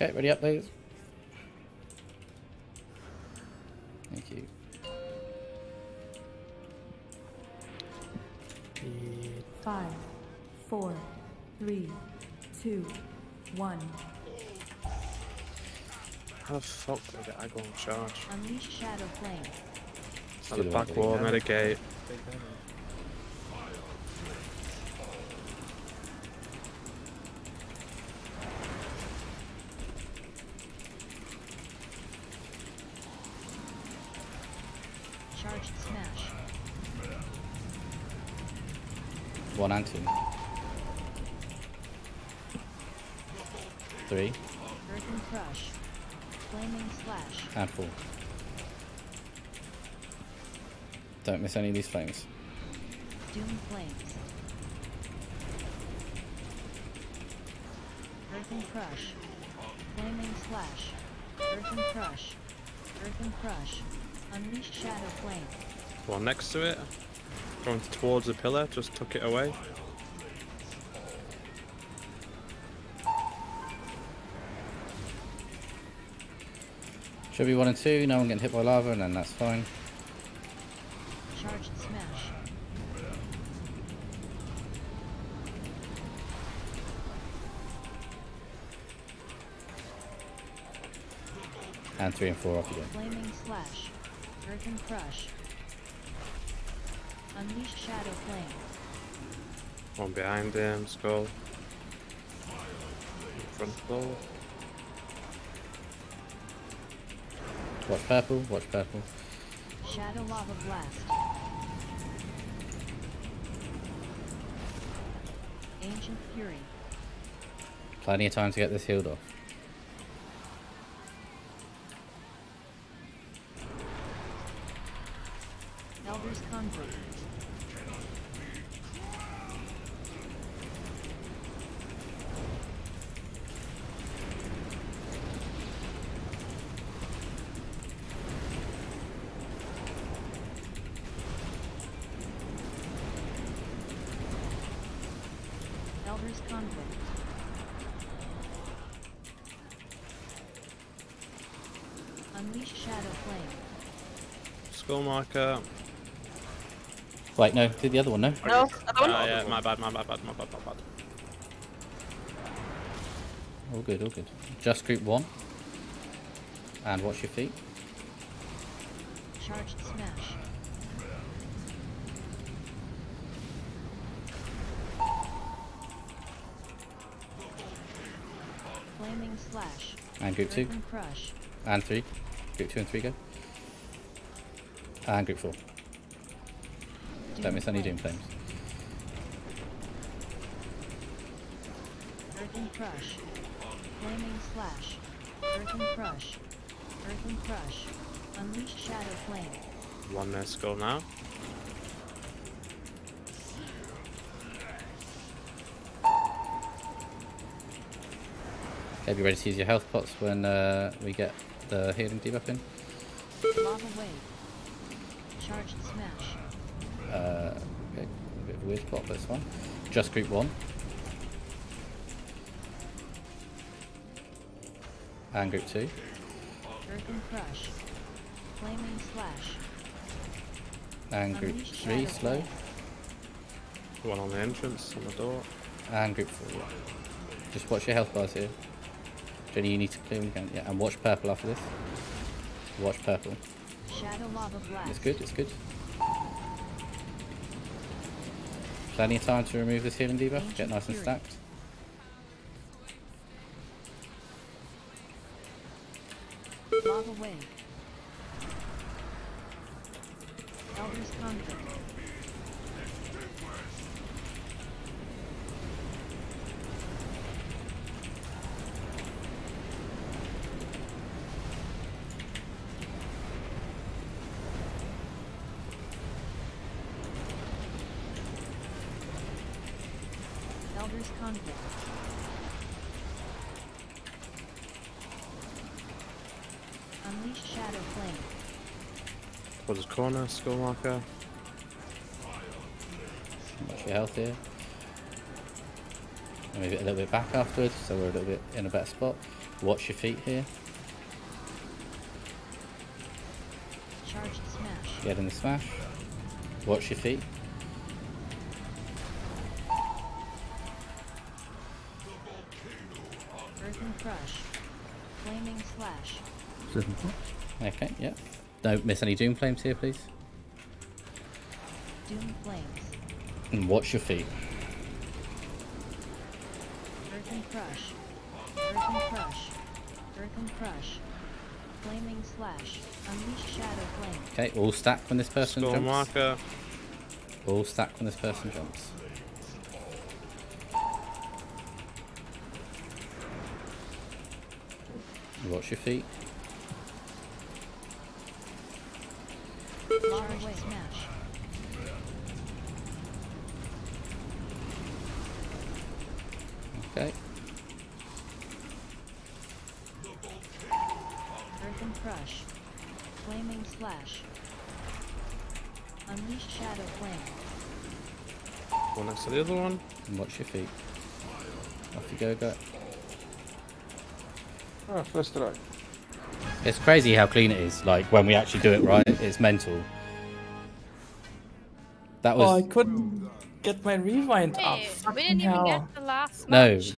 Okay, ready up, please. Thank you. Five, four, three, two, one. How the fuck did I go on charge? Unleash Shadow Flame. At the back wall, medicate. Charged Smash. One and two. Three Earthen Crush. Flaming Slash. and four. Don't miss any of these flames. Doom Flames. Earthen Crush. Flaming Slash. Earthen Crush. Earthen Crush. Unleash Shadow Flame. One next to it. Going towards the pillar, just took it away. Should be one and two, no one getting hit by lava, and then that's fine. Charge and Smash. And three and four off again. Flaming Slash. Earthen Crush. Unleash Shadow Flame. One behind him, skull. Front floor. Watch purple, watch purple. Shadow Lava Blast. Ancient Fury. Plenty of time to get this healed off. Elder's Conduit. Unleash Shadow Flame. Skull marker. Wait, no, do the other one, no? No, other one. Ah, yeah, my bad, my bad, my bad, my bad, my bad. All good, all good. Just group one. And watch your feet. Charged Smash. Flaming Slash. And group two. Earthen Crush. And three. Group two and three go. And group four. Don't miss any doom flames. Earthen Crush. Flaming Slash. Earthen Crush. Earthen Crush. Unleash Shadow Flame. One there, skull now. Okay, be ready to use your health pots when uh, we get the healing debuff in. Lava Wave. Charged Smash. Uh, okay, a bit of a weird spot, but it's fine. Just group one. And group two. Earthen Crush. Flaming Slash. And group Unleash three, slow. One on the entrance, on the door. And group four. Just watch your health bars here. Jenny, you need to clear when you can. Yeah, and watch purple after this. Watch purple. Shadow Lava Blast. It's good, it's good. Plenty of time to remove this healing debuff. Get Ancient nice and stacked. Lava Wave. Elder's Conflict. Elder's Conflict. Unleash Shadow Flame. Towards his corner, skull marker. Watch your health here. And Move it a little bit back afterwards, so we're a little bit in a better spot. Watch your feet here. Charged smash. Get in the smash. Watch your feet. Earthen crush. Flaming slash. Okay, yeah. Don't miss any doom flames here, please. Doom flames. And watch your feet. Earthen crush. Earthen crush. Earthen crush. Flaming slash. Unleash shadow flame. Okay, all stack when this person Storm jumps. marker. All stack when this person jumps. Watch your feet. Charged smash. Okay. Earthen crush. Flaming slash. Unleash shadow flame. One next to the other one. And watch your feet. Off you go, go. Ah, first try. It's crazy how clean it is. Like when we actually do it right, it's mental. That Oh, I couldn't get my rewind up. We didn't even hell. get the last no. match.